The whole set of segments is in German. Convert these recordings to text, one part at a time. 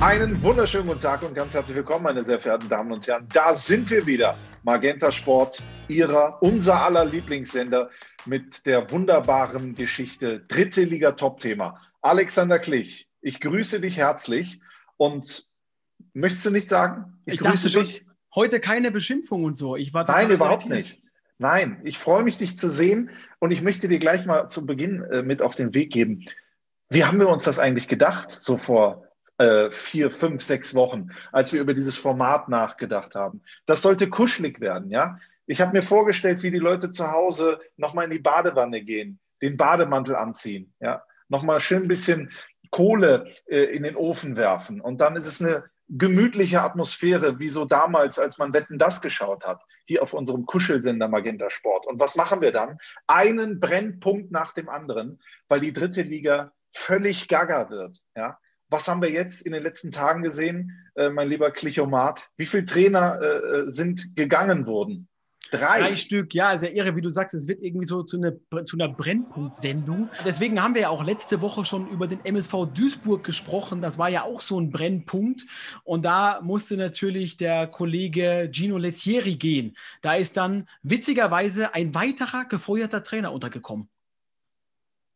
Einen wunderschönen guten Tag und ganz herzlich willkommen, meine sehr verehrten Damen und Herren. Da sind wir wieder. Magenta Sport, Ihrer, unser aller Lieblingssender mit der wunderbaren Geschichte Dritte Liga Top-Thema. Alexander Klich, ich grüße dich herzlich und möchtest du nicht sagen? Ich, ich grüße dich. Heute keine Beschimpfung und so. Ich war Nein, überhaupt irritiert. nicht. Nein, ich freue mich, dich zu sehen und ich möchte dir gleich mal zu Beginn äh, mit auf den Weg geben. Wie haben wir uns das eigentlich gedacht, so vor äh, vier, fünf, sechs Wochen, als wir über dieses Format nachgedacht haben. Das sollte kuschelig werden, ja. Ich habe mir vorgestellt, wie die Leute zu Hause nochmal in die Badewanne gehen, den Bademantel anziehen, ja, nochmal schön ein bisschen Kohle äh, in den Ofen werfen. Und dann ist es eine gemütliche Atmosphäre, wie so damals, als man Wetten das geschaut hat, hier auf unserem Kuschelsender Magenta Sport. Und was machen wir dann? Einen Brennpunkt nach dem anderen, weil die dritte Liga völlig gaga wird. Ja? Was haben wir jetzt in den letzten Tagen gesehen, äh, mein lieber Klichomat? Wie viele Trainer äh, äh, sind gegangen worden? Drei. Drei Stück, ja, sehr irre, wie du sagst, es wird irgendwie so zu, eine, zu einer Brennpunktsendung. Deswegen haben wir ja auch letzte Woche schon über den MSV Duisburg gesprochen. Das war ja auch so ein Brennpunkt. Und da musste natürlich der Kollege Gino Lettieri gehen. Da ist dann witzigerweise ein weiterer gefeuerter Trainer untergekommen.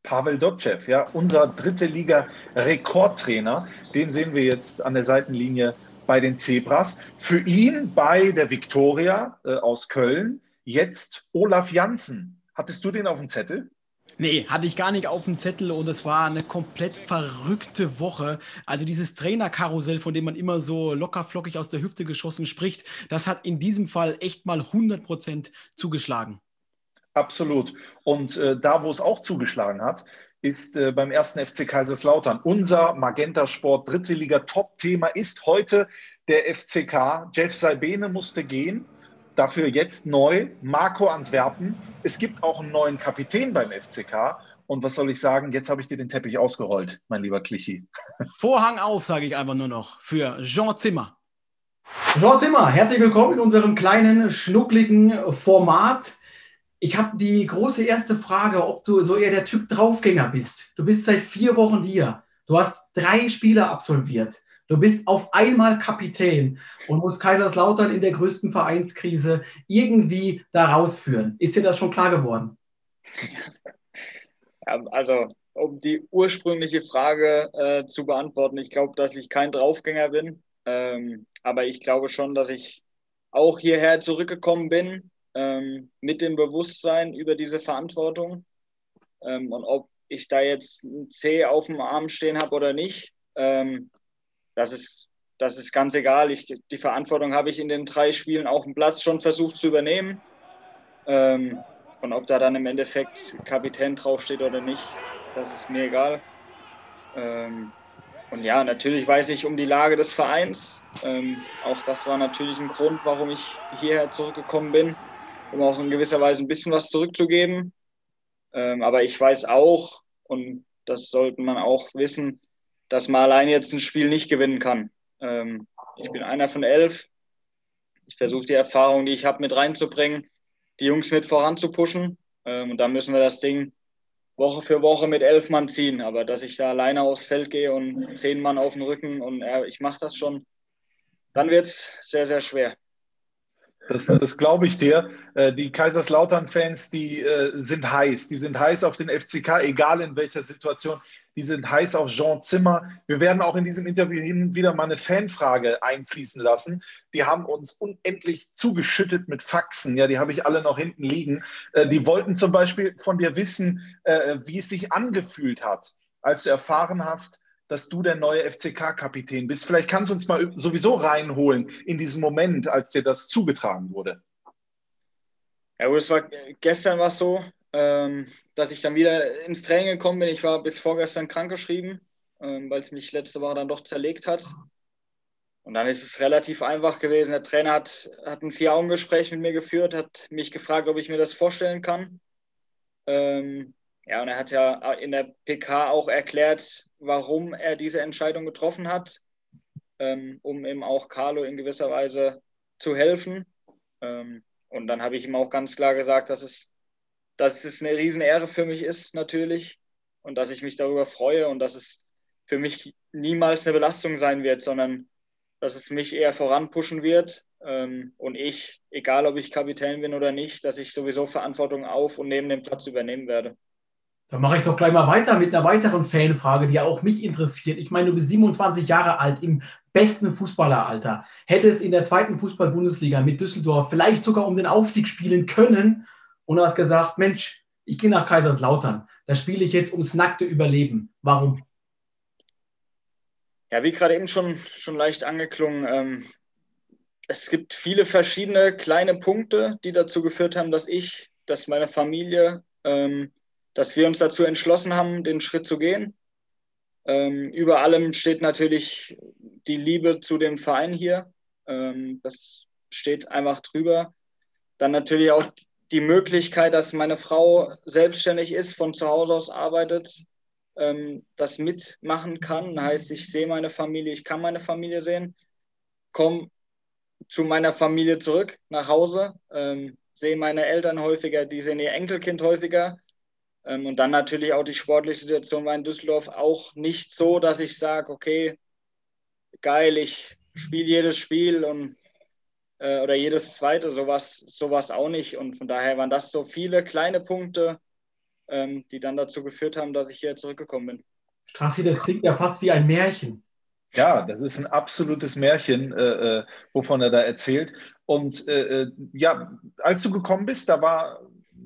Pavel Dotschew, ja, unser dritte Liga-Rekordtrainer, den sehen wir jetzt an der Seitenlinie bei den Zebras. Für ihn bei der Viktoria äh, aus Köln jetzt Olaf Janssen. Hattest du den auf dem Zettel? Nee, hatte ich gar nicht auf dem Zettel und es war eine komplett verrückte Woche. Also dieses Trainerkarussell, von dem man immer so lockerflockig aus der Hüfte geschossen spricht, das hat in diesem Fall echt mal 100 Prozent zugeschlagen. Absolut. Und äh, da, wo es auch zugeschlagen hat, ist äh, beim ersten FC Kaiserslautern. Unser Magenta Sport Dritte Liga Top-Thema ist heute der FCK. Jeff Salbene musste gehen. Dafür jetzt neu Marco Antwerpen. Es gibt auch einen neuen Kapitän beim FCK. Und was soll ich sagen? Jetzt habe ich dir den Teppich ausgerollt, mein lieber Clichy. Vorhang auf, sage ich einfach nur noch, für Jean Zimmer. Jean Zimmer, herzlich willkommen in unserem kleinen, schnuckligen Format ich habe die große erste Frage, ob du so eher der Typ Draufgänger bist. Du bist seit vier Wochen hier. Du hast drei Spiele absolviert. Du bist auf einmal Kapitän und musst Kaiserslautern in der größten Vereinskrise irgendwie da rausführen. Ist dir das schon klar geworden? also, um die ursprüngliche Frage äh, zu beantworten, ich glaube, dass ich kein Draufgänger bin. Ähm, aber ich glaube schon, dass ich auch hierher zurückgekommen bin ähm, mit dem Bewusstsein über diese Verantwortung. Ähm, und ob ich da jetzt ein C auf dem Arm stehen habe oder nicht, ähm, das, ist, das ist ganz egal. Ich, die Verantwortung habe ich in den drei Spielen auf dem Platz schon versucht zu übernehmen. Ähm, und ob da dann im Endeffekt Kapitän draufsteht oder nicht, das ist mir egal. Ähm, und ja, natürlich weiß ich um die Lage des Vereins. Ähm, auch das war natürlich ein Grund, warum ich hierher zurückgekommen bin um auch in gewisser Weise ein bisschen was zurückzugeben. Ähm, aber ich weiß auch, und das sollte man auch wissen, dass man allein jetzt ein Spiel nicht gewinnen kann. Ähm, ich bin einer von elf. Ich versuche die Erfahrung, die ich habe, mit reinzubringen, die Jungs mit voranzupushen. Ähm, und dann müssen wir das Ding Woche für Woche mit elf Mann ziehen. Aber dass ich da alleine aufs Feld gehe und zehn Mann auf den Rücken und äh, ich mache das schon, dann wird es sehr, sehr schwer. Das, das glaube ich dir. Äh, die Kaiserslautern-Fans, die äh, sind heiß. Die sind heiß auf den FCK, egal in welcher Situation. Die sind heiß auf Jean Zimmer. Wir werden auch in diesem Interview hin wieder mal eine Fanfrage einfließen lassen. Die haben uns unendlich zugeschüttet mit Faxen. Ja, die habe ich alle noch hinten liegen. Äh, die wollten zum Beispiel von dir wissen, wie es sich angefühlt hat, als du erfahren hast, dass du der neue FCK-Kapitän bist. Vielleicht kannst du uns mal sowieso reinholen in diesen Moment, als dir das zugetragen wurde. Ja, es war gestern war es so, ähm, dass ich dann wieder ins Training gekommen bin. Ich war bis vorgestern krankgeschrieben, ähm, weil es mich letzte Woche dann doch zerlegt hat. Und dann ist es relativ einfach gewesen. Der Trainer hat, hat ein Vier-Augen-Gespräch mit mir geführt, hat mich gefragt, ob ich mir das vorstellen kann. Ähm, ja, und er hat ja in der PK auch erklärt, warum er diese Entscheidung getroffen hat, ähm, um eben auch Carlo in gewisser Weise zu helfen. Ähm, und dann habe ich ihm auch ganz klar gesagt, dass es, dass es eine Riesenehre für mich ist, natürlich. Und dass ich mich darüber freue und dass es für mich niemals eine Belastung sein wird, sondern dass es mich eher voranpushen wird ähm, und ich, egal ob ich Kapitän bin oder nicht, dass ich sowieso Verantwortung auf und neben dem Platz übernehmen werde. Dann mache ich doch gleich mal weiter mit einer weiteren Fanfrage, die ja auch mich interessiert. Ich meine, du bist 27 Jahre alt, im besten Fußballeralter. Hättest in der zweiten Fußball-Bundesliga mit Düsseldorf vielleicht sogar um den Aufstieg spielen können und hast gesagt, Mensch, ich gehe nach Kaiserslautern. Da spiele ich jetzt ums nackte Überleben. Warum? Ja, wie gerade eben schon, schon leicht angeklungen, ähm, es gibt viele verschiedene kleine Punkte, die dazu geführt haben, dass ich, dass meine Familie, ähm, dass wir uns dazu entschlossen haben, den Schritt zu gehen. Ähm, über allem steht natürlich die Liebe zu dem Verein hier. Ähm, das steht einfach drüber. Dann natürlich auch die Möglichkeit, dass meine Frau selbstständig ist, von zu Hause aus arbeitet, ähm, das mitmachen kann. Heißt, ich sehe meine Familie, ich kann meine Familie sehen, komme zu meiner Familie zurück nach Hause, ähm, sehe meine Eltern häufiger, die sehen ihr Enkelkind häufiger. Ähm, und dann natürlich auch die sportliche Situation war in Düsseldorf auch nicht so, dass ich sage, okay, geil, ich spiele jedes Spiel und äh, oder jedes zweite, sowas, sowas auch nicht. Und von daher waren das so viele kleine Punkte, ähm, die dann dazu geführt haben, dass ich hier zurückgekommen bin. Strassi, das klingt ja fast wie ein Märchen. Ja, das ist ein absolutes Märchen, äh, äh, wovon er da erzählt. Und äh, äh, ja, als du gekommen bist, da war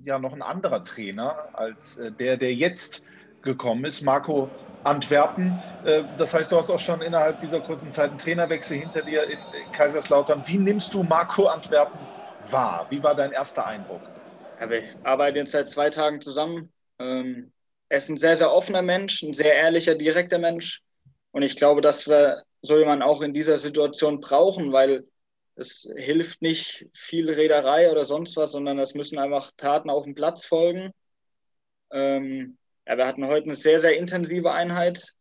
ja noch ein anderer Trainer als äh, der, der jetzt gekommen ist, Marco Antwerpen. Äh, das heißt, du hast auch schon innerhalb dieser kurzen Zeit einen Trainerwechsel hinter dir in Kaiserslautern. Wie nimmst du Marco Antwerpen wahr? Wie war dein erster Eindruck? Ja, wir arbeiten jetzt seit zwei Tagen zusammen. Ähm, er ist ein sehr, sehr offener Mensch, ein sehr ehrlicher, direkter Mensch. Und ich glaube, dass wir so jemanden auch in dieser Situation brauchen, weil es hilft nicht viel Rederei oder sonst was, sondern es müssen einfach Taten auf dem Platz folgen. Ähm, ja, wir hatten heute eine sehr, sehr intensive Einheit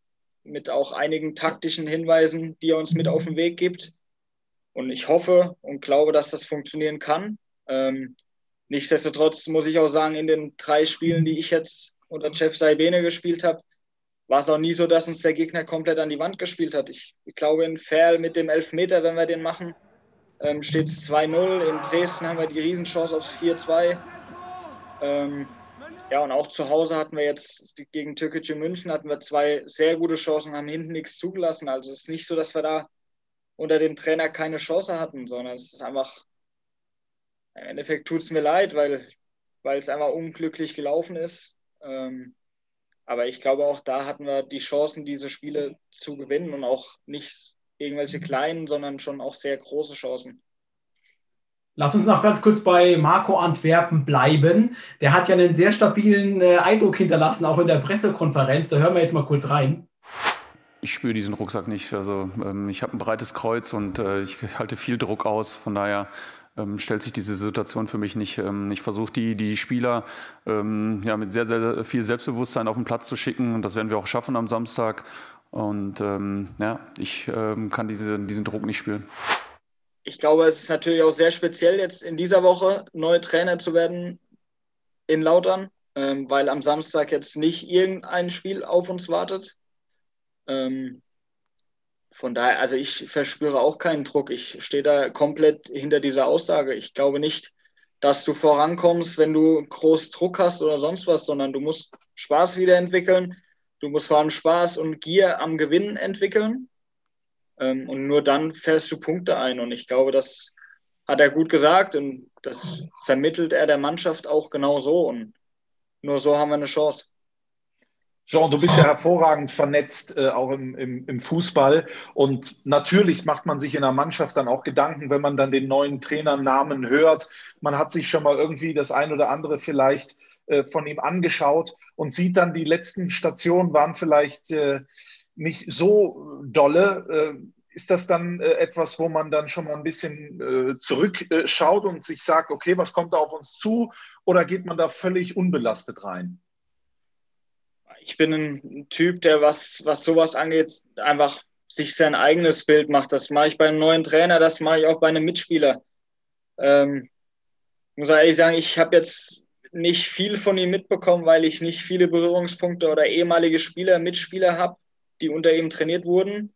mit auch einigen taktischen Hinweisen, die er uns mit auf den Weg gibt. Und ich hoffe und glaube, dass das funktionieren kann. Ähm, Nichtsdestotrotz muss ich auch sagen, in den drei Spielen, die ich jetzt unter Jeff Saibene gespielt habe, war es auch nie so, dass uns der Gegner komplett an die Wand gespielt hat. Ich, ich glaube, in Ferl mit dem Elfmeter, wenn wir den machen, ähm, steht es 2-0. In Dresden haben wir die Riesenchance aufs 4-2. Ähm, ja, und auch zu Hause hatten wir jetzt gegen Türkische München hatten wir zwei sehr gute Chancen, haben hinten nichts zugelassen. Also es ist nicht so, dass wir da unter dem Trainer keine Chance hatten, sondern es ist einfach im Endeffekt tut es mir leid, weil, weil es einfach unglücklich gelaufen ist. Ähm, aber ich glaube, auch da hatten wir die Chancen, diese Spiele zu gewinnen und auch nicht irgendwelche kleinen, sondern schon auch sehr große Chancen. Lass uns noch ganz kurz bei Marco Antwerpen bleiben. Der hat ja einen sehr stabilen äh, Eindruck hinterlassen, auch in der Pressekonferenz. Da hören wir jetzt mal kurz rein. Ich spüre diesen Rucksack nicht. Also ähm, ich habe ein breites Kreuz und äh, ich halte viel Druck aus. Von daher ähm, stellt sich diese Situation für mich nicht. Ähm, ich versuche die, die Spieler ähm, ja, mit sehr, sehr viel Selbstbewusstsein auf den Platz zu schicken und das werden wir auch schaffen am Samstag. Und ähm, ja, ich ähm, kann diese, diesen Druck nicht spüren. Ich glaube, es ist natürlich auch sehr speziell, jetzt in dieser Woche neu Trainer zu werden in Lautern, ähm, weil am Samstag jetzt nicht irgendein Spiel auf uns wartet. Ähm, von daher, also ich verspüre auch keinen Druck. Ich stehe da komplett hinter dieser Aussage. Ich glaube nicht, dass du vorankommst, wenn du groß Druck hast oder sonst was, sondern du musst Spaß wiederentwickeln. Du musst vor allem Spaß und Gier am Gewinnen entwickeln. Ähm, und nur dann fährst du Punkte ein. Und ich glaube, das hat er gut gesagt und das vermittelt er der Mannschaft auch genau so. Und nur so haben wir eine Chance. Jean, du bist ja hervorragend vernetzt, äh, auch im, im, im, Fußball. Und natürlich macht man sich in der Mannschaft dann auch Gedanken, wenn man dann den neuen Trainernamen hört. Man hat sich schon mal irgendwie das ein oder andere vielleicht von ihm angeschaut und sieht dann, die letzten Stationen waren vielleicht äh, nicht so dolle. Äh, ist das dann äh, etwas, wo man dann schon mal ein bisschen äh, zurückschaut und sich sagt, okay, was kommt da auf uns zu? Oder geht man da völlig unbelastet rein? ich bin ein Typ, der was, was sowas angeht, einfach sich sein eigenes Bild macht. Das mache ich beim neuen Trainer, das mache ich auch bei einem Mitspieler. Ähm, muss ehrlich sagen, ich habe jetzt nicht viel von ihm mitbekommen, weil ich nicht viele Berührungspunkte oder ehemalige Spieler, Mitspieler habe. die unter ihm trainiert wurden.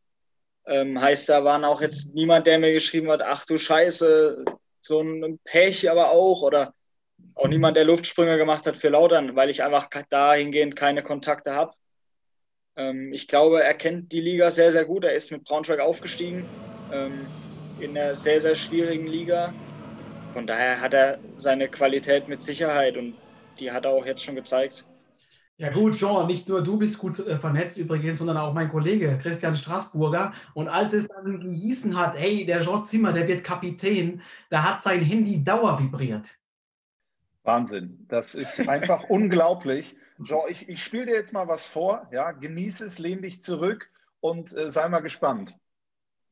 Ähm, heißt, da waren auch jetzt niemand, der mir geschrieben hat, ach du Scheiße, so ein Pech aber auch oder auch niemand, der Luftsprünge gemacht hat für Lautern, weil ich einfach dahingehend keine Kontakte habe. Ähm, ich glaube, er kennt die Liga sehr, sehr gut. Er ist mit Braunschweig aufgestiegen ähm, in einer sehr, sehr schwierigen Liga. Von daher hat er seine Qualität mit Sicherheit und die hat er auch jetzt schon gezeigt. Ja gut, Jean, nicht nur du bist gut äh, vernetzt übrigens, sondern auch mein Kollege Christian Straßburger. Und als es dann gehießen hat, hey, der Jean Zimmer, der wird Kapitän, da hat sein Handy Dauer vibriert. Wahnsinn, das ist einfach unglaublich. Jean, ich, ich spiele dir jetzt mal was vor, ja, genieße es, lehn dich zurück und äh, sei mal gespannt.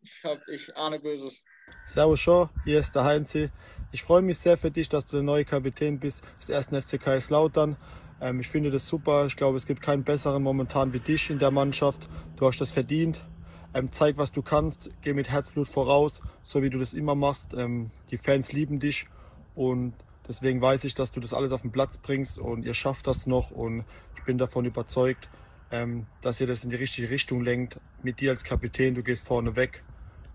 Ich, hab, ich ahne Böses. Servus Jean, hier ist der Heinzi. Ich freue mich sehr für dich, dass du der neue Kapitän bist des ersten FC Kaiserslautern. Ähm, ich finde das super. Ich glaube, es gibt keinen besseren momentan wie dich in der Mannschaft. Du hast das verdient. Ähm, zeig, was du kannst. Geh mit Herzblut voraus, so wie du das immer machst. Ähm, die Fans lieben dich und deswegen weiß ich, dass du das alles auf den Platz bringst und ihr schafft das noch und ich bin davon überzeugt, ähm, dass ihr das in die richtige Richtung lenkt. Mit dir als Kapitän, du gehst vorne weg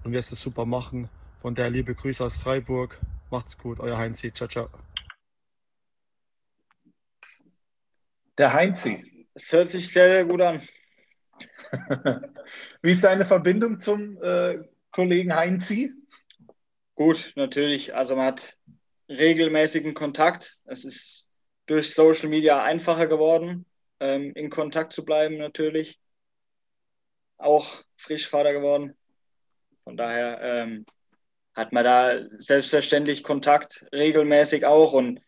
und wirst es super machen. Von daher liebe Grüße aus Freiburg. Macht's gut, euer Heinzi. Ciao, ciao. Der Heinzi. Es hört sich sehr, sehr gut an. Wie ist deine Verbindung zum äh, Kollegen Heinzi? Gut, natürlich. Also man hat regelmäßigen Kontakt. Es ist durch Social Media einfacher geworden, ähm, in Kontakt zu bleiben natürlich. Auch frisch Vater geworden. Von daher ähm, hat man da selbstverständlich Kontakt, regelmäßig auch und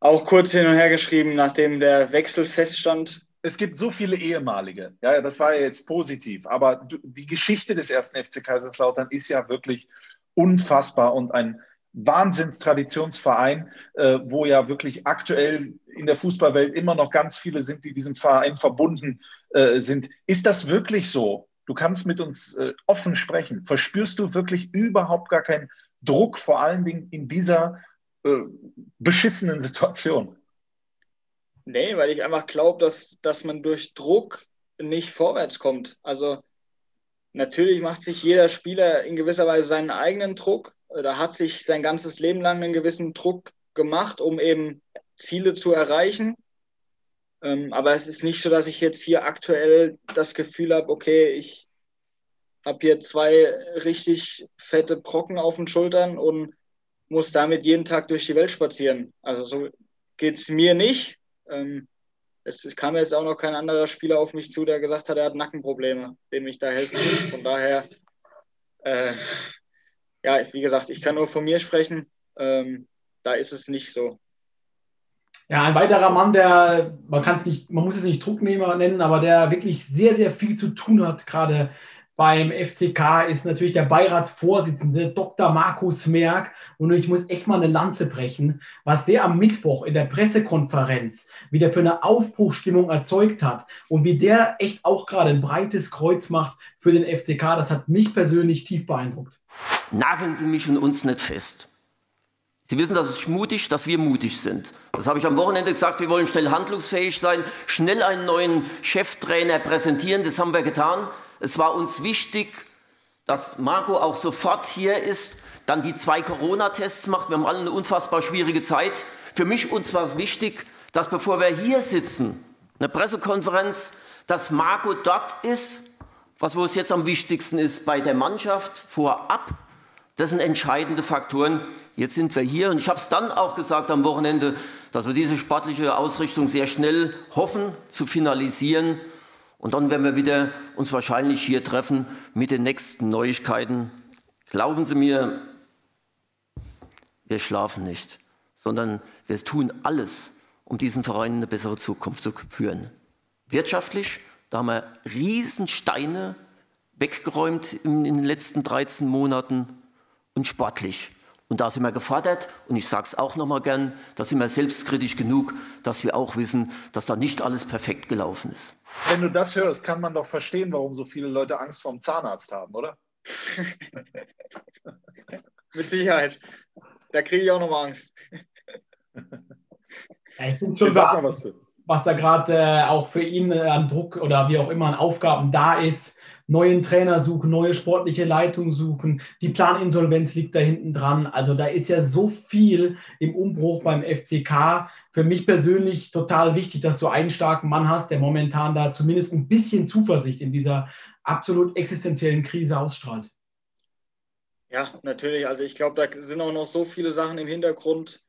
auch kurz hin und her geschrieben, nachdem der Wechsel feststand. Es gibt so viele ehemalige. Ja, das war ja jetzt positiv. Aber die Geschichte des ersten FC Kaiserslautern ist ja wirklich unfassbar und ein Wahnsinnstraditionsverein, äh, wo ja wirklich aktuell in der Fußballwelt immer noch ganz viele sind, die diesem Verein verbunden äh, sind. Ist das wirklich so? Du kannst mit uns äh, offen sprechen. Verspürst du wirklich überhaupt gar keinen Druck, vor allen Dingen in dieser äh, beschissenen Situation? Nee, weil ich einfach glaube, dass, dass man durch Druck nicht vorwärts kommt. Also natürlich macht sich jeder Spieler in gewisser Weise seinen eigenen Druck. Da hat sich sein ganzes Leben lang einen gewissen Druck gemacht, um eben Ziele zu erreichen. Ähm, aber es ist nicht so, dass ich jetzt hier aktuell das Gefühl habe, okay, ich habe hier zwei richtig fette Brocken auf den Schultern und muss damit jeden Tag durch die Welt spazieren. Also so geht es mir nicht. Ähm, es, es, kam jetzt auch noch kein anderer Spieler auf mich zu, der gesagt hat, er hat Nackenprobleme, dem ich da helfen muss. Von daher, äh, ja, wie gesagt, ich kann nur von mir sprechen. Ähm, da ist es nicht so. Ja, ein weiterer Mann, der, man kann es nicht, man muss es nicht Drucknehmer nennen, aber der wirklich sehr, sehr viel zu tun hat, gerade beim FCK, ist natürlich der Beiratsvorsitzende Dr. Markus Merck. Und ich muss echt mal eine Lanze brechen, was der am Mittwoch in der Pressekonferenz wieder für eine Aufbruchstimmung erzeugt hat und wie der echt auch gerade ein breites Kreuz macht für den FCK, das hat mich persönlich tief beeindruckt. Nageln Sie mich und uns nicht fest. Sie wissen, dass es mutig, dass wir mutig sind. Das habe ich am Wochenende gesagt. Wir wollen schnell handlungsfähig sein, schnell einen neuen Cheftrainer präsentieren. Das haben wir getan. Es war uns wichtig, dass Marco auch sofort hier ist, dann die zwei Corona-Tests macht. Wir haben alle eine unfassbar schwierige Zeit. Für mich uns war es wichtig, dass bevor wir hier sitzen, eine Pressekonferenz, dass Marco dort ist, was wo es jetzt am wichtigsten ist bei der Mannschaft vorab das sind entscheidende Faktoren. Jetzt sind wir hier und ich habe es dann auch gesagt am Wochenende, dass wir diese sportliche Ausrichtung sehr schnell hoffen zu finalisieren. Und dann werden wir wieder uns wahrscheinlich hier treffen mit den nächsten Neuigkeiten. Glauben Sie mir, wir schlafen nicht, sondern wir tun alles, um diesen Verein in eine bessere Zukunft zu führen. Wirtschaftlich, da haben wir Riesensteine weggeräumt in den letzten 13 Monaten und sportlich. Und da sind wir gefordert, und ich sage es auch nochmal gern, da sind wir selbstkritisch genug, dass wir auch wissen, dass da nicht alles perfekt gelaufen ist. Wenn du das hörst, kann man doch verstehen, warum so viele Leute Angst vor dem Zahnarzt haben, oder? Mit Sicherheit. Da kriege ich auch nochmal Angst. Ja, ich bin schon Sag mal was zu. was da gerade äh, auch für ihn äh, an Druck oder wie auch immer an Aufgaben da ist. Neuen Trainer suchen, neue sportliche Leitung suchen, die Planinsolvenz liegt da hinten dran. Also da ist ja so viel im Umbruch beim FCK. Für mich persönlich total wichtig, dass du einen starken Mann hast, der momentan da zumindest ein bisschen Zuversicht in dieser absolut existenziellen Krise ausstrahlt. Ja, natürlich. Also ich glaube, da sind auch noch so viele Sachen im Hintergrund,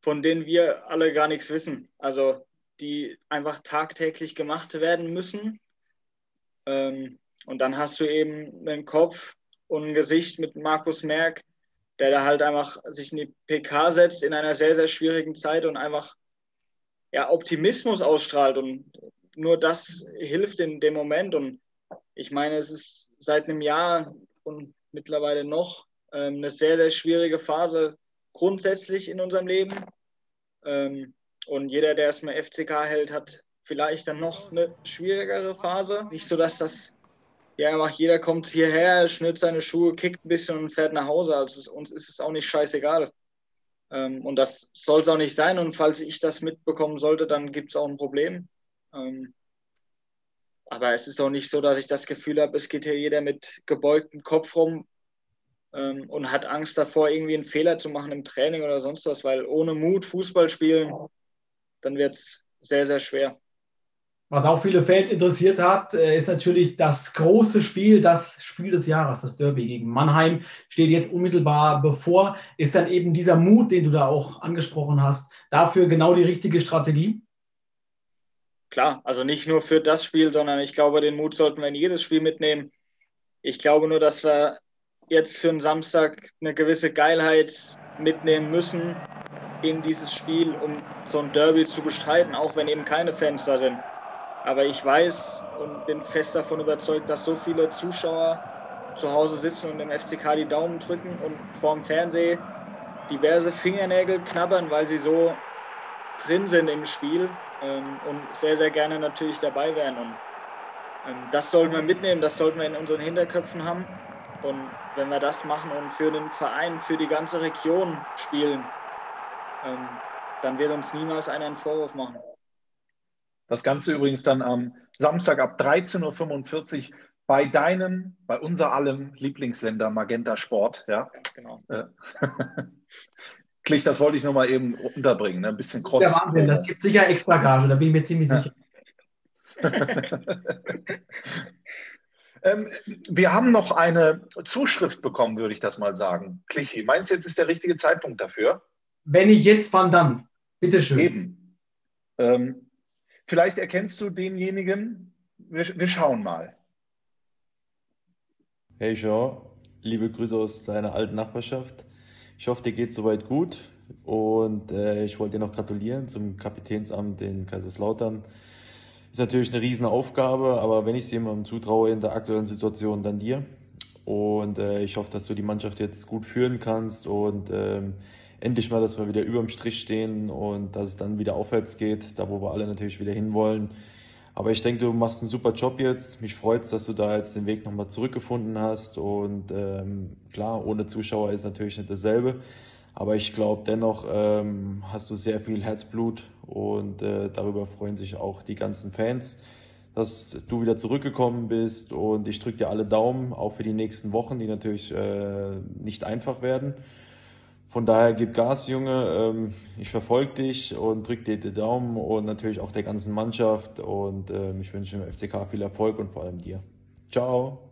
von denen wir alle gar nichts wissen. Also die einfach tagtäglich gemacht werden müssen. Ähm, und dann hast du eben einen Kopf und ein Gesicht mit Markus Merck, der da halt einfach sich in die PK setzt in einer sehr, sehr schwierigen Zeit und einfach ja, Optimismus ausstrahlt. Und nur das hilft in dem Moment. Und ich meine, es ist seit einem Jahr und mittlerweile noch ähm, eine sehr, sehr schwierige Phase grundsätzlich in unserem Leben. Ähm, und jeder, der erstmal FCK hält, hat vielleicht dann noch eine schwierigere Phase. Nicht so, dass das ja einfach jeder kommt hierher, schnürt seine Schuhe, kickt ein bisschen und fährt nach Hause. Also es, uns ist es auch nicht scheißegal. Ähm, und das soll es auch nicht sein. Und falls ich das mitbekommen sollte, dann gibt es auch ein Problem. Ähm, aber es ist auch nicht so, dass ich das Gefühl habe, es geht hier jeder mit gebeugtem Kopf rum ähm, und hat Angst davor, irgendwie einen Fehler zu machen im Training oder sonst was, weil ohne Mut Fußball spielen dann wird es sehr, sehr schwer. Was auch viele Fans interessiert hat, äh, ist natürlich das große Spiel, das Spiel des Jahres, das Derby gegen Mannheim, steht jetzt unmittelbar bevor. Ist dann eben dieser Mut, den du da auch angesprochen hast, dafür genau die richtige Strategie? Klar, also nicht nur für das Spiel, sondern ich glaube, den Mut sollten wir in jedes Spiel mitnehmen. Ich glaube nur, dass wir jetzt für einen Samstag eine gewisse Geilheit mitnehmen müssen, in dieses Spiel, um so ein Derby zu bestreiten, auch wenn eben keine Fans da sind. Aber ich weiß und bin fest davon überzeugt, dass so viele Zuschauer zu Hause sitzen und dem FCK die Daumen drücken und vorm Fernseher diverse Fingernägel knabbern, weil sie so drin sind im Spiel ähm, und sehr, sehr gerne natürlich dabei wären. Und ähm, das sollten wir mitnehmen, das sollten wir in unseren Hinterköpfen haben. Und wenn wir das machen und für den Verein, für die ganze Region spielen, ähm, dann wird uns niemals einer einen Vorwurf machen. Das Ganze übrigens dann am Samstag ab 13.45 Uhr bei deinem, bei unser allem Lieblingssender Magenta Sport. Ja, genau. Äh, Klick, das wollte ich nur mal eben unterbringen. Ne? Ein bisschen cross. Der Wahnsinn, das gibt sicher extra Gage, da bin ich mir ziemlich sicher. ähm, wir haben noch eine Zuschrift bekommen, würde ich das mal sagen. Klichi, meinst du, jetzt ist der richtige Zeitpunkt dafür? Wenn ich jetzt, wann dann? Bitte schön. Eben. Ähm, vielleicht erkennst du denjenigen. Wir, wir schauen mal. Hey Jean, liebe Grüße aus deiner alten Nachbarschaft. Ich hoffe, dir geht soweit gut und äh, ich wollte dir noch gratulieren zum Kapitänsamt in Kaiserslautern. Ist natürlich eine riesen Aufgabe, aber wenn ich es jemandem zutraue in der aktuellen Situation, dann dir. Und äh, ich hoffe, dass du die Mannschaft jetzt gut führen kannst und ähm, endlich mal, dass wir wieder über dem Strich stehen und dass es dann wieder aufwärts geht, da wo wir alle natürlich wieder hinwollen. Aber ich denke, du machst einen super Job jetzt. Mich freut es, dass du da jetzt den Weg nochmal zurückgefunden hast. Und ähm, klar, ohne Zuschauer ist natürlich nicht dasselbe. Aber ich glaube, dennoch ähm, hast du sehr viel Herzblut und äh, darüber freuen sich auch die ganzen Fans, dass du wieder zurückgekommen bist. Und ich drücke dir alle Daumen, auch für die nächsten Wochen, die natürlich äh, nicht einfach werden. Von daher gib Gas, Junge. Ähm, ich verfolge dich und drück dir die Daumen und natürlich auch der ganzen Mannschaft. Und ähm, ich wünsche dem FCK viel Erfolg und vor allem dir. Ciao.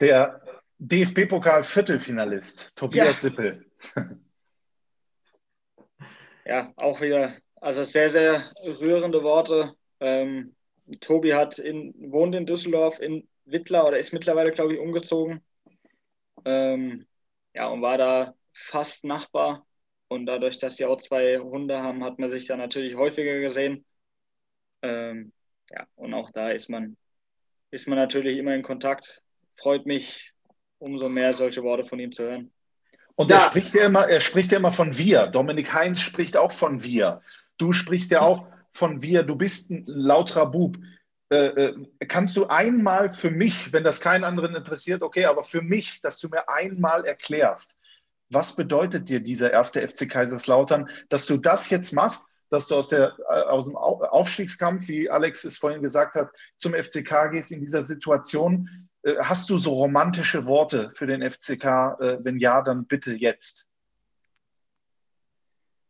Der DFB-Pokal-Viertelfinalist, Tobias ja. Sippel. Ja, auch wieder, also sehr, sehr rührende Worte. Ähm, Tobi hat in, wohnt in Düsseldorf, in Wittler oder ist mittlerweile, glaube ich, umgezogen. Ähm, ja, und war da fast Nachbar. Und dadurch, dass sie auch zwei Hunde haben, hat man sich da natürlich häufiger gesehen. Ähm, ja, und auch da ist man, ist man natürlich immer in Kontakt. Freut mich umso mehr, solche Worte von ihm zu hören. Und ja. er spricht ja immer, er spricht ja immer von wir. Dominik Heinz spricht auch von wir. Du sprichst ja auch von wir. Du bist ein lauterer Bub. Äh, äh, kannst du einmal für mich, wenn das keinen anderen interessiert, okay, aber für mich, dass du mir einmal erklärst, was bedeutet dir dieser erste FC Kaiserslautern, dass du das jetzt machst? dass du aus, der, äh, aus dem Aufstiegskampf, wie Alex es vorhin gesagt hat, zum FCK gehst in dieser Situation. Äh, hast du so romantische Worte für den FCK? Wenn ja, dann bitte jetzt.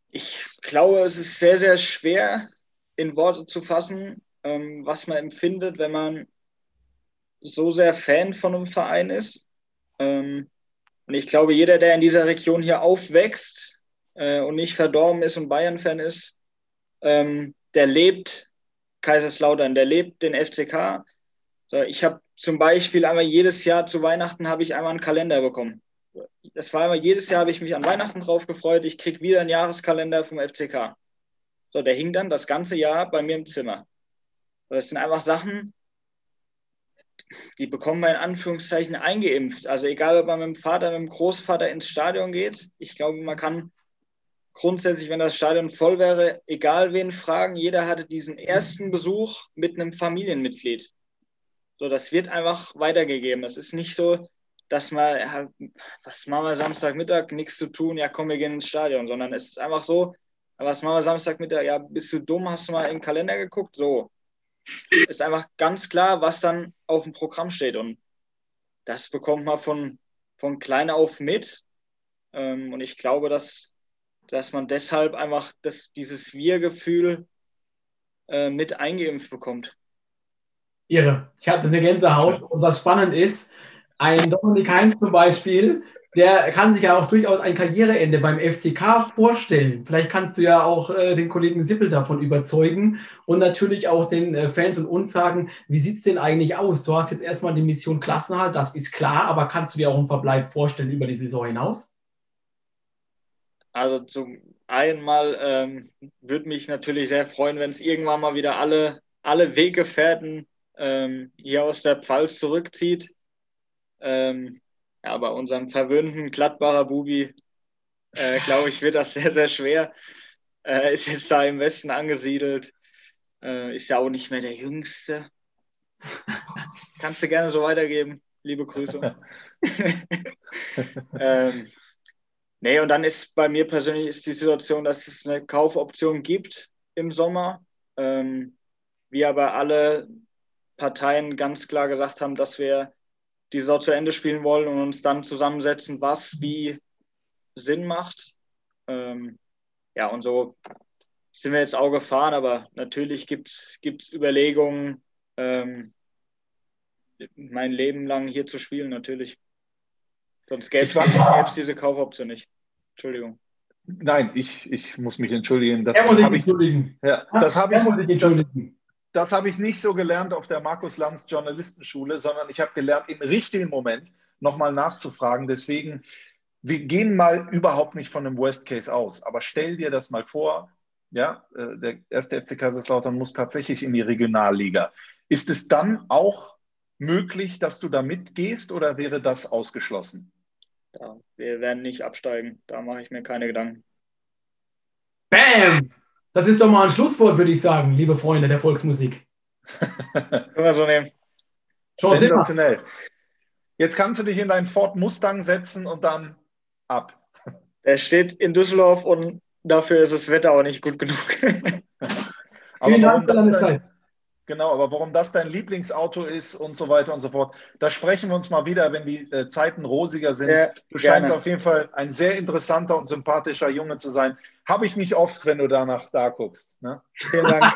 Ich glaube, es ist sehr, sehr schwer in Worte zu fassen, ähm, was man empfindet, wenn man so sehr Fan von einem Verein ist. Ähm, und ich glaube, jeder, der in dieser Region hier aufwächst äh, und nicht verdorben ist und Bayern-Fan ist, ähm, der lebt Kaiserslautern, der lebt den FCK. So, ich habe zum Beispiel einmal jedes Jahr zu Weihnachten habe ich einmal einen Kalender bekommen. Das war immer jedes Jahr habe ich mich an Weihnachten drauf gefreut. Ich kriege wieder einen Jahreskalender vom FCK. So, der hing dann das ganze Jahr bei mir im Zimmer. Das sind einfach Sachen, die bekommen wir in Anführungszeichen eingeimpft. Also egal, ob man mit dem Vater, mit dem Großvater ins Stadion geht, ich glaube, man kann grundsätzlich, wenn das Stadion voll wäre, egal wen fragen, jeder hatte diesen ersten Besuch mit einem Familienmitglied. So, das wird einfach weitergegeben. Das ist nicht so, dass man, ja, was machen wir Samstagmittag, nichts zu tun, ja komm, wir gehen ins Stadion, sondern es ist einfach so, was machen wir Samstagmittag, ja, bist du dumm, hast du mal im Kalender geguckt? So, ist einfach ganz klar, was dann auf dem Programm steht. Und das bekommt man von, von klein auf mit. Ähm, und ich glaube, dass, dass man deshalb einfach das, dieses Wir-Gefühl äh, mit eingeimpft bekommt. Irre. Ich hatte eine Gänsehaut. Und was spannend ist, ein Dominik Heinz zum Beispiel, der kann sich ja auch durchaus ein Karriereende beim FCK vorstellen. Vielleicht kannst du ja auch äh, den Kollegen Sippel davon überzeugen und natürlich auch den äh, Fans und uns sagen, wie sieht es denn eigentlich aus? Du hast jetzt erstmal die Mission Klassenhalt, das ist klar, aber kannst du dir auch einen Verbleib vorstellen über die Saison hinaus? Also zum einen mal ähm, würde mich natürlich sehr freuen, wenn es irgendwann mal wieder alle, alle Weggefährten ähm, hier aus der Pfalz zurückzieht. Ähm, ja, bei unserem verwöhnten Gladbacher Bubi, äh, glaube ich, wird das sehr, sehr schwer. Äh, ist jetzt da im Westen angesiedelt. Äh, ist ja auch nicht mehr der Jüngste. Kannst du gerne so weitergeben. Liebe Grüße. ähm, nee, und dann ist bei mir persönlich ist die Situation, dass es eine Kaufoption gibt im Sommer. Ähm, wir aber alle Parteien ganz klar gesagt haben, dass wir die Saison zu Ende spielen wollen und uns dann zusammensetzen, was wie Sinn macht. Ähm, ja, und so sind wir jetzt auch gefahren, aber natürlich gibt es Überlegungen, ähm, mein Leben lang hier zu spielen, natürlich. Sonst gäbe es diese Kaufoption nicht. Entschuldigung. Nein, ich, ich muss mich entschuldigen. Das habe ich, ja, das hab ich, das, das habe ich nicht so gelernt auf der Markus Lanz Journalistenschule, sondern ich habe gelernt, im richtigen Moment nochmal nachzufragen. Deswegen, wir gehen mal überhaupt nicht von einem Worst Case aus. Aber stell dir das mal vor, ja, äh, der erste FC Kaiserslautern muss tatsächlich in die Regionalliga. Ist es dann auch möglich, dass du da mitgehst oder wäre das ausgeschlossen? Ja, wir werden nicht absteigen. Da mache ich mir keine Gedanken. Bam! Das ist doch mal ein Schlusswort, würde ich sagen, liebe Freunde der Volksmusik. Können wir so nehmen. Schon Sensationell. Jetzt kannst du dich in deinen Ford Mustang setzen und dann ab. Er steht in Düsseldorf und dafür ist das Wetter auch nicht gut genug. Aber Vielen Dank für deine Zeit. Genau, aber warum das dein Lieblingsauto ist und so weiter und so fort, da sprechen wir uns mal wieder, wenn die äh, Zeiten rosiger sind. Ja, du scheinst gerne. auf jeden Fall ein sehr interessanter und sympathischer Junge zu sein. Habe ich nicht oft, wenn du danach da guckst. Ne? Vielen Dank.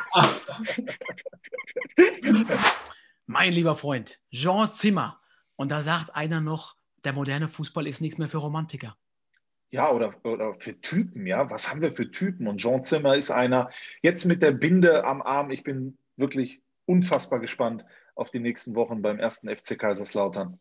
mein lieber Freund, Jean Zimmer. Und da sagt einer noch, der moderne Fußball ist nichts mehr für Romantiker. Ja, oder, oder für Typen, ja. Was haben wir für Typen? Und Jean Zimmer ist einer, jetzt mit der Binde am Arm, ich bin wirklich unfassbar gespannt auf die nächsten Wochen beim ersten FC Kaiserslautern.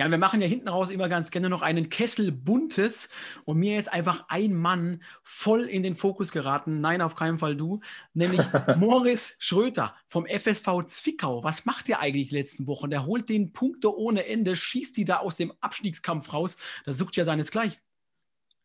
Ja, wir machen ja hinten raus immer ganz gerne noch einen Kessel Buntes und mir ist einfach ein Mann voll in den Fokus geraten. Nein, auf keinen Fall du, nämlich Moritz Schröter vom FSV Zwickau. Was macht der eigentlich letzten Wochen? Der holt den Punkte ohne Ende, schießt die da aus dem Abstiegskampf raus. Das sucht ja seinesgleichen.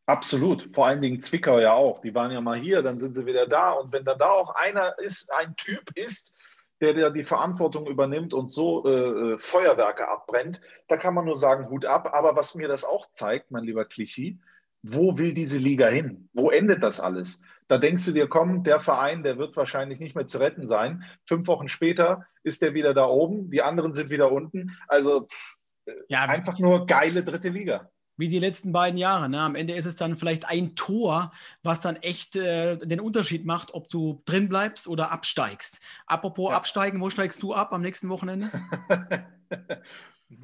Absolut, vor allen Dingen Zwickau ja auch. Die waren ja mal hier, dann sind sie wieder da. Und wenn da, da auch einer ist, ein Typ ist, der, der die Verantwortung übernimmt und so äh, äh, Feuerwerke abbrennt, da kann man nur sagen, Hut ab. Aber was mir das auch zeigt, mein lieber Clichy, wo will diese Liga hin? Wo endet das alles? Da denkst du dir, komm, der Verein, der wird wahrscheinlich nicht mehr zu retten sein. Fünf Wochen später ist der wieder da oben, die anderen sind wieder unten. Also ja, einfach nur geile dritte Liga wie die letzten beiden Jahre. Ne? Am Ende ist es dann vielleicht ein Tor, was dann echt äh, den Unterschied macht, ob du drin bleibst oder absteigst. Apropos ja. absteigen, wo steigst du ab am nächsten Wochenende?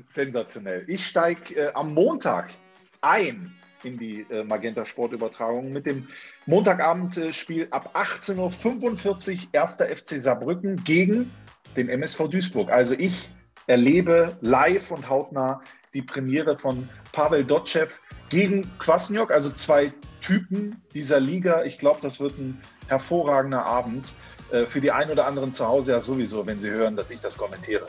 Sensationell. Ich steige äh, am Montag ein in die äh, Magenta Sportübertragung mit dem Montagabendspiel ab 18.45 Uhr 1. FC Saarbrücken gegen den MSV Duisburg. Also ich erlebe live und hautnah die Premiere von Pavel Dotschew gegen Kwasniok, also zwei Typen dieser Liga. Ich glaube, das wird ein hervorragender Abend. Äh, für die einen oder anderen zu Hause ja sowieso, wenn sie hören, dass ich das kommentiere.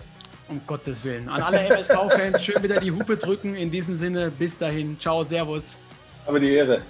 Um Gottes Willen. An alle MSV-Fans schön wieder die Hupe drücken. In diesem Sinne, bis dahin. Ciao, Servus. Aber die Ehre.